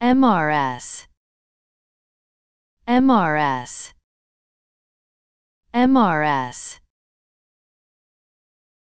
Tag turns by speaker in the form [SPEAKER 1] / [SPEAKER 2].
[SPEAKER 1] MRS MRS MRS